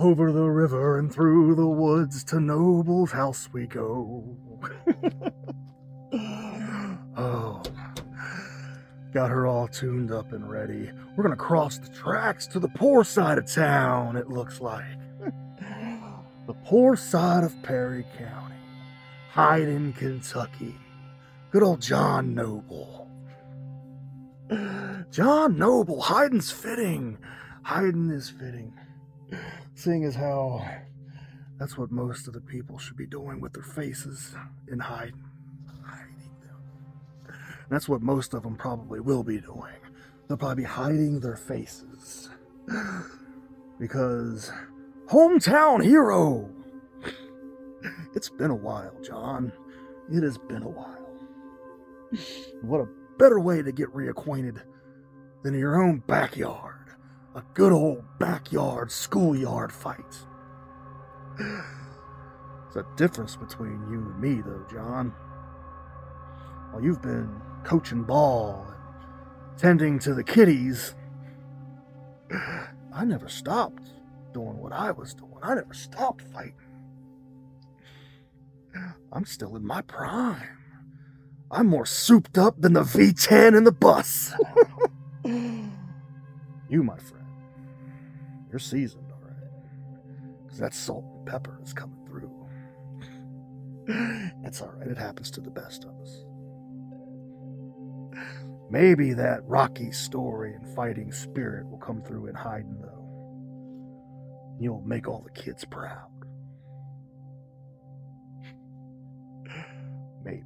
Over the river and through the woods to Noble's house we go. oh, got her all tuned up and ready. We're gonna cross the tracks to the poor side of town, it looks like. the poor side of Perry County, Hyden, Kentucky. Good old John Noble. John Noble, Hyden's fitting. Hyden is fitting. Seeing as how that's what most of the people should be doing with their faces in. Hiding them. That's what most of them probably will be doing. They'll probably be hiding their faces. Because hometown hero. It's been a while, John. It has been a while. What a better way to get reacquainted than in your own backyard. A good old backyard schoolyard fight. There's a difference between you and me, though, John. While you've been coaching ball and tending to the kiddies, I never stopped doing what I was doing. I never stopped fighting. I'm still in my prime. I'm more souped up than the V10 in the bus. you, my friend, you're seasoned, all right. Because that salt and pepper is coming through. It's all right. It happens to the best of us. Maybe that rocky story and fighting spirit will come through in Hyden, though. You'll make all the kids proud. Maybe.